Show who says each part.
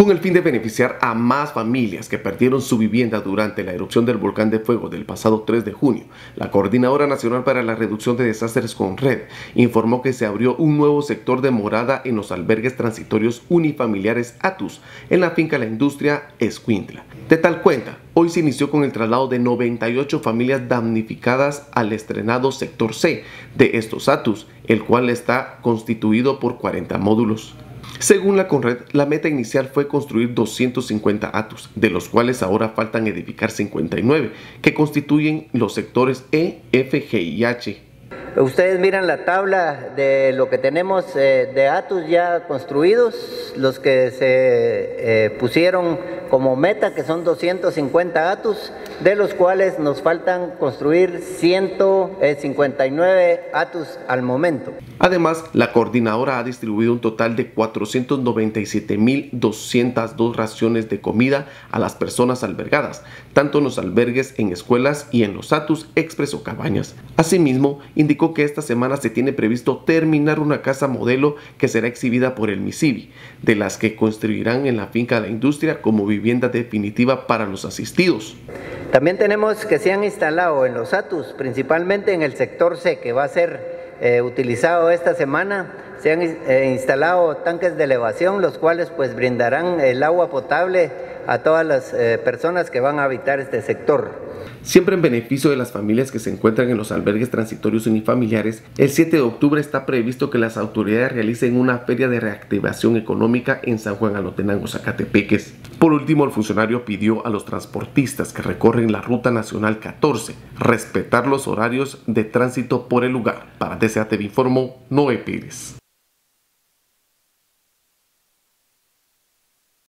Speaker 1: Con el fin de beneficiar a más familias que perdieron su vivienda durante la erupción del volcán de fuego del pasado 3 de junio, la Coordinadora Nacional para la Reducción de Desastres con Red informó que se abrió un nuevo sector de morada en los albergues transitorios unifamiliares ATUS en la finca La Industria Escuintla. De tal cuenta, hoy se inició con el traslado de 98 familias damnificadas al estrenado sector C de estos ATUS, el cual está constituido por 40 módulos. Según la Conred, la meta inicial fue construir 250 atos, de los cuales ahora faltan edificar 59, que constituyen los sectores E, F, G y H.
Speaker 2: Ustedes miran la tabla de lo que tenemos eh, de atos ya construidos, los que se eh, pusieron como meta, que son 250 atos, de los cuales nos faltan construir 159 atos al momento.
Speaker 1: Además, la coordinadora ha distribuido un total de 497.202 raciones de comida a las personas albergadas, tanto en los albergues, en escuelas y en los atus expreso cabañas. Asimismo, indicó que esta semana se tiene previsto terminar una casa modelo que será exhibida por el MISIBI, de las que construirán en la finca de la industria como vivienda definitiva para los asistidos.
Speaker 2: También tenemos que se han instalado en los ATUS, principalmente en el sector C, que va a ser eh, utilizado esta semana. Se han eh, instalado tanques de elevación, los cuales pues brindarán el agua potable a todas las eh, personas que van a habitar este sector.
Speaker 1: Siempre en beneficio de las familias que se encuentran en los albergues transitorios unifamiliares, el 7 de octubre está previsto que las autoridades realicen una feria de reactivación económica en San Juan Alotenango, Zacatepeques. Por último, el funcionario pidió a los transportistas que recorren la Ruta Nacional 14 respetar los horarios de tránsito por el lugar. Para DCATV informó Noé Pérez.